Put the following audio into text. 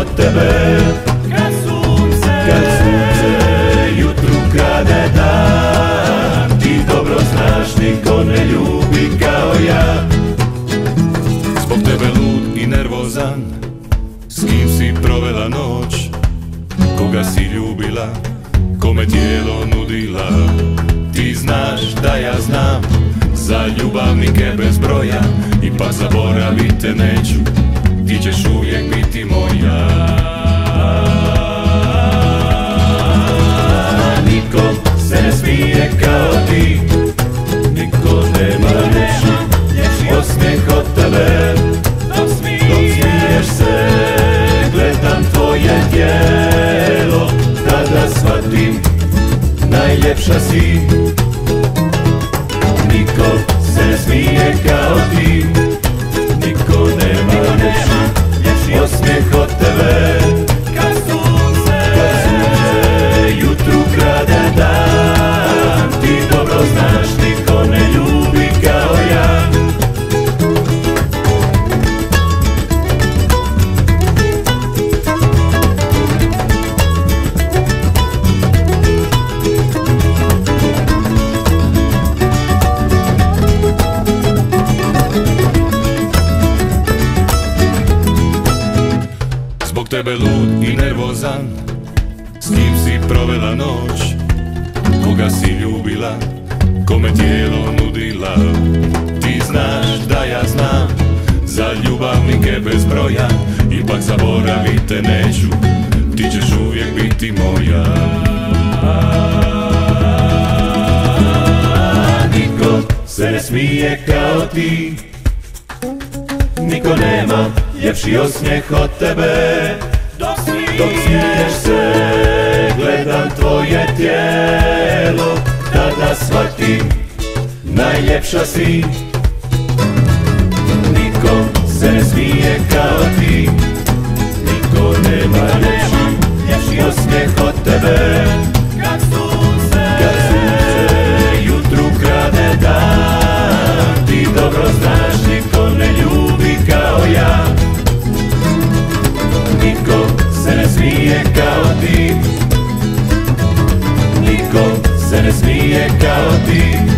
od tebe. Kad sunce, Kad sunce jutru krade dan Ti dobro znaš, niko ne ljubi kao ja. Zbog tebe lud i nervozan S kim si provela noć? Koga si ljubila Kome tijelo nudila? Ti znaš da ja znam Za ljubavnike bez broja Ipak zaboravite neću. Ti ćeš uvijek biti moja ne smije kao ti. Niko nema ljepši, osmijeh od tebe. Dok smiješ se, gledam tvoje tijelo. Tada shvatim, najljepša si tebe lud i nervozan. S kim si provela noć Koga si ljubila Kome tijelo nudila. Ti znaš da ja znam Za ljubavnike bez broja Ipak zaboravite neću Ti ćeš uvijek biti moja. Niko se ne smije kao ti Niko nema ljepši osmijeh od tebe? Dok smiješ se, gledam tvoje tijelo Tada shvatim, najljepša si e é caótico.